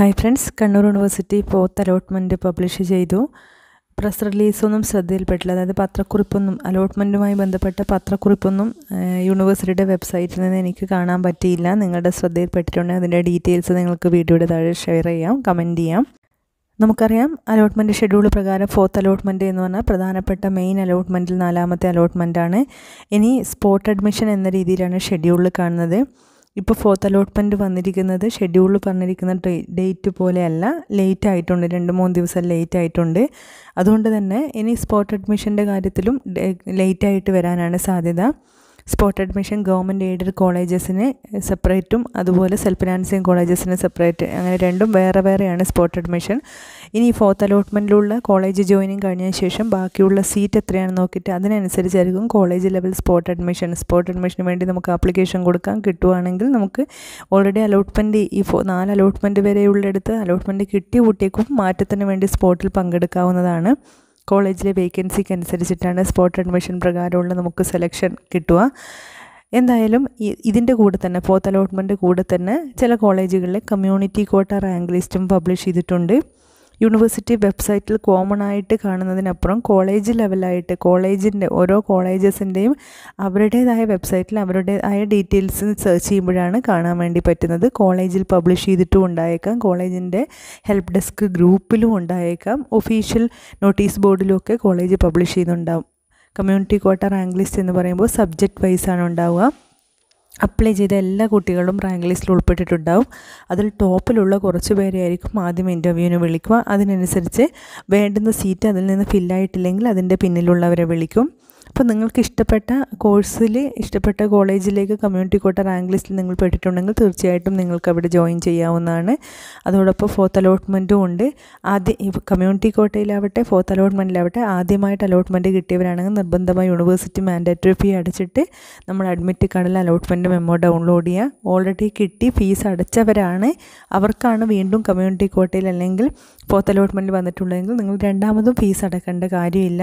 Hi friends Kannur university fourth allotment publish ചെയ്തു. Press റിലീസൊന്നും ശ്രദ്ധയിൽപ്പെട്ടില്ല. അതായത് പത്രക്കുറിപ്പൊന്നും അലോട്ട്മെന്റുമായി ബന്ധപ്പെട്ട പത്രക്കുറിപ്പൊന്നും യൂണിവേഴ്സിറ്റിയുടെ വെബ്സൈറ്റിൽ നിന്ന് എനിക്ക് കാണാൻ പറ്റിയില്ല. നിങ്ങളുടെ ശ്രദ്ധയിൽപ്പെട്ടിട്ടുണ്ടെങ്കിൽ അതിന്റെ ഡീറ്റെയിൽസ് നിങ്ങൾക്ക് വീഡിയോയുടെ താഴെ ഷെയർ ചെയ്യാം കമന്റ് ചെയ്യാം. നമുക്കറിയാം അലോട്ട്മെന്റ് ഷെഡ്യൂൾ പ്രകാരം ഫോർത്ത് അലോട്ട്മെന്റ് എന്ന് പറഞ്ഞാൽ പ്രധാനപ്പെട്ട മെയിൻ അലോട്ട്മെന്റിൽ നാലാമത്തെ അലോട്ട്മെന്റാണ് ഇനി സ്പോട്ട് അഡ്മിഷൻ എന്ന രീതിയിലാണ് ഷെഡ്യൂളിൽ കാണുന്നത്. ഇപ്പോൾ ഫോർത്ത് അലോട്ട്മെന്റ് വന്നിരിക്കുന്നത് ഷെഡ്യൂളിൽ പറഞ്ഞിരിക്കുന്ന ഡേറ്റ് പോലെയല്ല. ലേറ്റ് ആയിട്ടുണ്ട് രണ്ട് മൂന്ന് ദിവസം ലേറ്റ് ആയിട്ടുണ്ട്. അതുകൊണ്ട് തന്നെ ഇനി സ്പോട്ട് അഡ്മിഷന്റെ കാര്യത്തിലും ലേറ്റ് ആയിട്ട് വരാനാണ് സാധ്യത. സ്പോട്ട് അഡ്മിഷൻ ഗവൺമെന്റ് എയ്ഡഡ് കോളേജസിന് സെപ്പറേറ്റും അതുപോലെ സെൽഫ് ഫിനാൻസിങ് കോളേജസിന് സെപ്പറേറ്റ് അങ്ങനെ രണ്ടും വേറെ വേറെയാണ് സ്പോട്ട് അഡ്മിഷൻ ഇനി ഫോർത്ത് അലോട്ട്മെന്റിലുള്ള കോളേജ് ജോയിനിങ് കഴിഞ്ഞ ശേഷം ബാക്കിയുള്ള സീറ്റ് എത്രയാണെന്ന് നോക്കിയിട്ട് അതിനനുസരിച്ചായിരിക്കും college level spot admission spot അഡ്മിഷന് വേണ്ടി നമുക്ക് ആപ്ലിക്കേഷൻ കൊടുക്കാം. കിട്ടുവാണെങ്കിൽ നമുക്ക് ഓൾറെഡി അലോട്ട്മെന്റ് ഈ ഫോ നാല് അലോട്ട്മെന്റ് വരെയുള്ളിടത്ത് അലോട്ട്മെന്റ് കിട്ടിയ കുട്ടിക്കും മാറ്റത്തിന് വേണ്ടി സ്പോട്ടിൽ പങ്കെടുക്കാവുന്നതാണ്. കോളേജിലെ വേക്കൻസിക്ക് അനുസരിച്ചിട്ടാണ് സ്പോട്ട് അഡ്മിഷൻ പ്രകാരമുള്ള നമുക്ക് സെലക്ഷൻ കിട്ടുക. എന്തായാലും ഇതിന്റെ കൂടെ തന്നെ ഫോർത്ത് അലോട്ട്മെന്റ് കൂടെ തന്നെ ചില കോളേജുകളിലെ കമ്മ്യൂണിറ്റി കോട്ട റാങ്ക് ലിസ്റ്റും പബ്ലിഷ് ചെയ്തിട്ടുണ്ട്. യൂണിവേഴ്സിറ്റി വെബ്സൈറ്റിൽ കോമൺ ആയിട്ട് കാണുന്നതിനപ്പുറം കോളേജ് ലെവലായിട്ട് കോളേജിന്റെ ഓരോ കോളേജസിന്റെയും അവരുടേതായ വെബ്സൈറ്റിൽ അവരുടേതായ ഡീറ്റെയിൽസ് സെർച്ച് ചെയ്യുമ്പോഴാണ് കാണാൻ വേണ്ടി പറ്റുന്നത്. കോളേജിൽ പബ്ലിഷ് ചെയ്തിട്ടും ഉണ്ടായേക്കാം. കോളേജിന്റെ ഹെൽപ്പ് ഡെസ്ക് ഗ്രൂപ്പിലും ഉണ്ടായേക്കാം. ഒഫീഷ്യൽ നോട്ടീസ് ബോർഡിലും ഒക്കെ കോളേജ് പബ്ലിഷ് ചെയ്യുന്നുണ്ടാവും. കമ്മ്യൂണിറ്റി ക്വാർട്ടർ റാങ്ക് ലിസ്റ്റ് എന്ന് പറയുമ്പോൾ സബ്ജക്റ്റ് വൈസാണ് ഉണ്ടാവുക. അപ്ലൈ ചെയ്ത എല്ലാ കുട്ടികളും റാങ്ക് ലിസ്റ്റിൽ ഉൾപ്പെട്ടിട്ടുണ്ടാവും. അതിൽ ടോപ്പിലുള്ള കുറച്ച് പേരെ ആയിരിക്കും ആദ്യം ഇന്റർവ്യൂവിന് വിളിക്കുക. അതിനനുസരിച്ച് വേണ്ടുന്ന സീറ്റ് അതിൽ നിന്ന് ഫില്ലായിട്ടില്ലെങ്കിൽ അതിന്റെ പിന്നിലുള്ളവരെ വിളിക്കും. അപ്പോൾ നിങ്ങൾക്ക് ഇഷ്ടപ്പെട്ട കോഴ്സിൽ ഇഷ്ടപ്പെട്ട കോളേജിലേക്ക് കമ്മ്യൂണിറ്റി കോട്ട റാങ്ക് ലിസ്റ്റിൽ നിങ്ങൾ പെട്ടിട്ടുണ്ടെങ്കിൽ തീർച്ചയായിട്ടും നിങ്ങൾക്ക് അവിടെ ജോയിൻ ചെയ്യാവുന്നതാണ്. അതോടൊപ്പം ഫോർത്ത് അലോട്ട്മെന്റും ഉണ്ട്. ആദ്യം കമ്മ്യൂണിറ്റി കോട്ടയിലാവട്ടെ ഫോർത്ത് അലോട്ട്മെന്റിലാവട്ടെ ആദ്യമായിട്ട് അലോട്ട്മെന്റ് കിട്ടിയവരാണെങ്കിൽ നിർബന്ധമായി യൂണിവേഴ്സിറ്റി മാൻഡേറ്ററി ഫീ അടച്ചിട്ട് നമ്മൾ അഡ്മിറ്റ് കാർഡിൽ അലോട്ട്മെന്റ് മെമ്മോ ഡൗൺലോഡ് ചെയ്യുക. ഓൾറെഡി കിട്ടി ഫീസ് അടച്ചവരാണ്. അവർക്കാണ് വീണ്ടും കമ്മ്യൂണിറ്റി കോട്ടയിൽ അല്ലെങ്കിൽ ഫോർത്ത് അലോട്ട്മെന്റ് വന്നിട്ടുള്ളതെങ്കിൽ നിങ്ങൾ രണ്ടാമതും ഫീസ് അടക്കേണ്ട കാര്യമില്ല.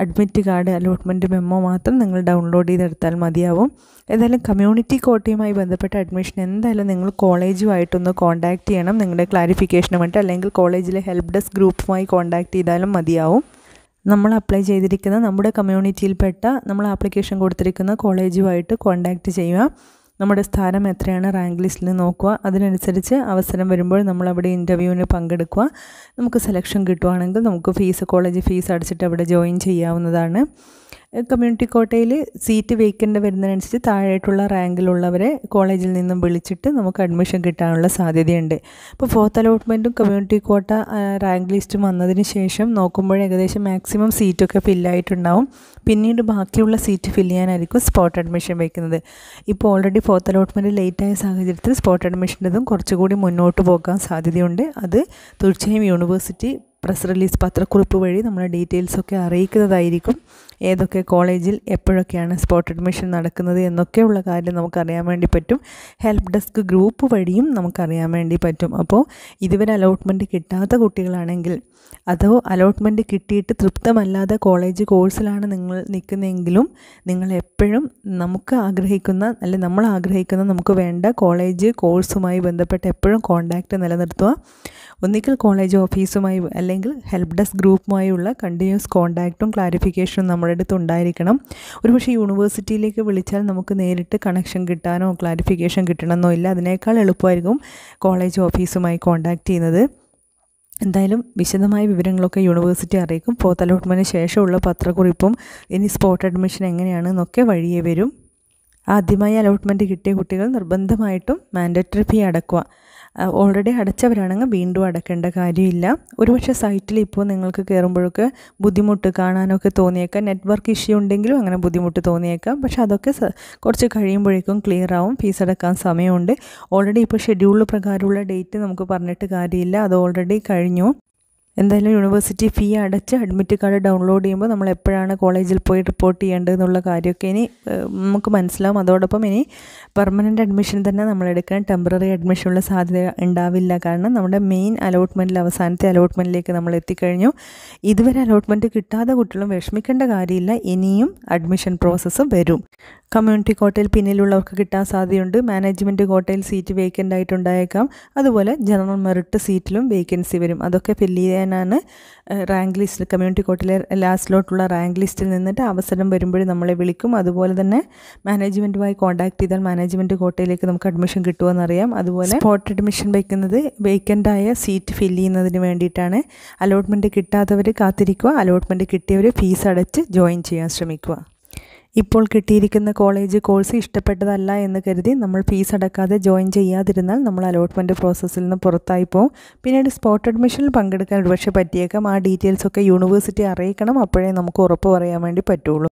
അഡ്മിറ്റ് കാർഡ് അലോട്ട്മെന്റ് മെമ്മോ മാത്രം നിങ്ങൾ ഡൗൺലോഡ് ചെയ്തെടുത്താൽ മതിയാവും. ഏതായാലും കമ്മ്യൂണിറ്റി കോട്ടയുമായി ബന്ധപ്പെട്ട അഡ്മിഷൻ എന്തായാലും നിങ്ങൾ കോളേജുമായിട്ടൊന്ന് കോൺടാക്റ്റ് ചെയ്യണം. നിങ്ങളുടെ ക്ലാരിഫിക്കേഷന് വേണ്ടി അല്ലെങ്കിൽ കോളേജിലെ ഹെൽപ്പ് ഡെസ്ക് ഗ്രൂപ്പുമായി കോൺടാക്റ്റ് ചെയ്താലും മതിയാവും. നമ്മൾ അപ്ലൈ ചെയ്തിരിക്കുന്ന നമ്മുടെ കമ്മ്യൂണിറ്റിയിൽപ്പെട്ട നമ്മൾ ആപ്ലിക്കേഷൻ കൊടുത്തിരിക്കുന്ന കോളേജുമായിട്ട് കോൺടാക്റ്റ് ചെയ്യുക. നമ്മുടെ സ്ഥാനം എത്രയാണ് റാങ്ക് ലിസ്റ്റിൽ നോക്കുക. അതിനനുസരിച്ച് അവസരം വരുമ്പോൾ നമ്മൾ അവിടെ ഇന്റർവ്യൂവിന് പങ്കെടുക്കുക. നമുക്ക് സെലക്ഷൻ കിട്ടുവാണെങ്കിൽ നമുക്ക് ഫീസ് കോളേജ് ഫീസ് അടച്ചിട്ട് അവിടെ ജോയിൻ ചെയ്യാവുന്നതാണ്. കമ്മ്യൂണിറ്റി കോട്ടയിൽ സീറ്റ് വേക്കന്റ് വരുന്നതിനനുസരിച്ച് താഴെയായിട്ടുള്ള റാങ്കിലുള്ളവരെ കോളേജിൽ നിന്നും വിളിച്ചിട്ട് നമുക്ക് അഡ്മിഷൻ കിട്ടാനുള്ള സാധ്യതയുണ്ട്. ഇപ്പോൾ ഫോർത്ത് അലോട്ട്മെന്റും കമ്മ്യൂണിറ്റി കോട്ട റാങ്ക് ലിസ്റ്റും വന്നതിന് ശേഷം നോക്കുമ്പോൾ ഏകദേശം മാക്സിമം സീറ്റൊക്കെ ഫില്ലായിട്ടുണ്ടാവും പിന്നീട് ബാക്കിയുള്ള സീറ്റ് ഫില്ല് ചെയ്യാനായിരിക്കും സ്പോട്ട് അഡ്മിഷൻ വയ്ക്കുന്നത് ഇപ്പോൾ ഓൾറെഡി ഫോർത്ത് അലോട്ട്മെന്റ് ലേറ്റായ സാഹചര്യത്തിൽ സ്പോട്ട് അഡ്മിഷന്റെതും കുറച്ചുകൂടി മുന്നോട്ട് പോകാൻ സാധ്യതയുണ്ട്. അത് തീർച്ചയായും യൂണിവേഴ്സിറ്റി പ്രസ് റിലീസ് പത്രക്കുറിപ്പ് വഴി നമ്മുടെ ഡീറ്റെയിൽസൊക്കെ അറിയിക്കുന്നതായിരിക്കും. ഏതൊക്കെ കോളേജിൽ എപ്പോഴൊക്കെയാണ് സ്പോട്ട് അഡ്മിഷൻ നടക്കുന്നത് എന്നൊക്കെയുള്ള കാര്യം നമുക്കറിയാൻ വേണ്ടി പറ്റും. ഹെൽപ്പ് ഡെസ്ക് ഗ്രൂപ്പ് വഴിയും നമുക്കറിയാൻ വേണ്ടി പറ്റും. അപ്പോൾ ഇതുവരെ അലോട്ട്മെന്റ് കിട്ടാത്ത കുട്ടികളാണെങ്കിൽ അതോ അലോട്ട്മെന്റ് കിട്ടിയിട്ട് തൃപ്തമല്ലാതെ കോളേജ് കോഴ്സിലാണ് നിങ്ങൾ നിൽക്കുന്നതെങ്കിലും നിങ്ങൾ എപ്പോഴും നമുക്ക് ആഗ്രഹിക്കുന്ന അല്ലെ നമ്മൾ ആഗ്രഹിക്കുന്ന നമുക്ക് വേണ്ട കോളേജ് കോഴ്സുമായി ബന്ധപ്പെട്ട് എപ്പോഴും കോൺടാക്റ്റ് നിലനിർത്തുക. ഒന്നിക്കൽ കോളേജ് ഓഫീസുമായി അല്ലെങ്കിൽ ഹെൽപ്പ് ഡെസ്ക് ഗ്രൂപ്പുമായുള്ള കണ്ടിന്യൂസ് കോൺടാക്റ്റും ക്ലാരിഫിക്കേഷനും നമ്മുടെ അടുത്ത് ഉണ്ടായിരിക്കണം. ഒരുപക്ഷെ യൂണിവേഴ്സിറ്റിയിലേക്ക് വിളിച്ചാൽ നമുക്ക് നേരിട്ട് കണക്ഷൻ കിട്ടാനോ ക്ലാരിഫിക്കേഷൻ കിട്ടണമെന്നോ ഇല്ല. അതിനേക്കാൾ എളുപ്പമായിരിക്കും കോളേജ് ഓഫീസുമായി കോൺടാക്റ്റ് ചെയ്യുന്നത്. എന്തായാലും വിശദമായ വിവരങ്ങളൊക്കെ യൂണിവേഴ്സിറ്റി അറിയിക്കും. പോത്ത് അലോട്ട്മെന്റിന് ശേഷമുള്ള പത്രക്കുറിപ്പും ഇനി സ്പോട്ട് അഡ്മിഷൻ എങ്ങനെയാണെന്നൊക്കെ വഴിയേ വരും. ആദ്യമായി അലോട്ട്മെന്റ് കിട്ടിയ കുട്ടികൾ നിർബന്ധമായിട്ടും മാൻഡറ്ററി ഫീ അടക്കുക. ഓൾറെഡി അടച്ചവരാണെങ്കിൽ വീണ്ടും അടക്കേണ്ട കാര്യമില്ല. ഒരുപക്ഷെ സൈറ്റിൽ ഇപ്പോൾ നിങ്ങൾക്ക് കയറുമ്പോഴൊക്കെ ബുദ്ധിമുട്ട് കാണാനൊക്കെ തോന്നിയേക്കാം. നെറ്റ്വർക്ക് ഇഷ്യൂ ഉണ്ടെങ്കിലും അങ്ങനെ ബുദ്ധിമുട്ട് തോന്നിയേക്കാം. പക്ഷേ അതൊക്കെ കുറച്ച് കഴിയുമ്പോഴേക്കും ക്ലിയർ ആവും. ഫീസ് അടക്കാൻ സമയമുണ്ട്. ഓൾറെഡി ഇപ്പോൾ ഷെഡ്യൂൾ പ്രകാരമുള്ള ഡേറ്റ് നമുക്ക് പറഞ്ഞിട്ട് കാര്യമില്ല. അത് ഓൾറെഡി കഴിഞ്ഞു. എന്തായാലും യൂണിവേഴ്സിറ്റി ഫീ അടച്ച് അഡ്മിറ്റ് കാർഡ് ഡൗൺലോഡ് ചെയ്യുമ്പോൾ നമ്മൾ എപ്പോഴാണ് കോളേജിൽ പോയി റിപ്പോർട്ട് ചെയ്യേണ്ടത് എന്നുള്ള കാര്യമൊക്കെ ഇനി നമുക്ക് മനസ്സിലാവും. അതോടൊപ്പം ഇനി പെർമനന്റ് അഡ്മിഷൻ തന്നെ നമ്മൾ എടുക്കാൻ ടെമ്പററി അഡ്മിഷനുള്ള സാധ്യത ഉണ്ടാവില്ല. കാരണം നമ്മുടെ മെയിൻ അലോട്ട്മെന്റിൽ അവസാനത്തെ അലോട്ട്മെന്റിലേക്ക് നമ്മൾ എത്തിക്കഴിഞ്ഞു. ഇതുവരെ അലോട്ട്മെന്റ് കിട്ടാതെ കുട്ടികളും വിഷമിക്കേണ്ട കാര്യമില്ല. ഇനിയും അഡ്മിഷൻ പ്രോസസ്സ് വരും. കമ്മ്യൂണിറ്റി കോട്ടയിൽ പിന്നിലുള്ളവർക്ക് കിട്ടാൻ സാധ്യതയുണ്ട്. മാനേജ്മെന്റ് കോട്ടയിൽ സീറ്റ് വേക്കന്റ് ആയിട്ടുണ്ടായേക്കാം. അതുപോലെ ജനറൽ മെറിറ്റ് സീറ്റിലും വേക്കൻസി വരും. അതൊക്കെ ഫില്ല് ചെയ്യാനാണ് റാങ്ക് ലിസ്റ്റിൽ കമ്മ്യൂണിറ്റി കോട്ടിലെ ലാസ്റ്റിലോട്ടുള്ള റാങ്ക് ലിസ്റ്റിൽ നിന്നിട്ട് അവസരം വരുമ്പോഴും നമ്മളെ വിളിക്കും. അതുപോലെ തന്നെ മാനേജ്മെന്റുമായി കോൺടാക്ട് ചെയ്താൽ മാനേജ്മെന്റ് കോട്ടയിലേക്ക് നമുക്ക് അഡ്മിഷൻ കിട്ടുമെന്നറിയാം അതുപോലെ സ്പോട്ട് അഡ്മിഷൻ വയ്ക്കുന്നത് വേക്കന്റായ സീറ്റ് ഫില്ല് ചെയ്യുന്നതിന് വേണ്ടിയിട്ടാണ്. അലോട്ട്മെന്റ് കിട്ടാത്തവർ കാത്തിരിക്കുക. അലോട്ട്മെന്റ് കിട്ടിയവർ ഫീസ് അടച്ച് ജോയിൻ ചെയ്യാൻ ശ്രമിക്കുക. ഇപ്പോൾ കിട്ടിയിരിക്കുന്ന കോളേജ് കോഴ്സ് ഇഷ്ടപ്പെട്ടതല്ല എന്ന് കരുതി നമ്മൾ ഫീസ് അടക്കാതെ ജോയിൻ ചെയ്യാതിരുന്നാൽ നമ്മൾ അലോട്ട്മെന്റ് പ്രോസസ്സിൽ നിന്ന് പുറത്തായി പോകും പിന്നീട് സ്പോട്ട് അഡ്മിഷനിൽ പങ്കെടുക്കാൻ ഒരുപക്ഷെ പറ്റിയേക്കാം. ആ ഡീറ്റെയിൽസ് ഒക്കെ യൂണിവേഴ്സിറ്റി അറിയിക്കണം. അപ്പോഴേ നമുക്ക് ഉറപ്പ് പറയാൻ വേണ്ടി പറ്റുള്ളൂ.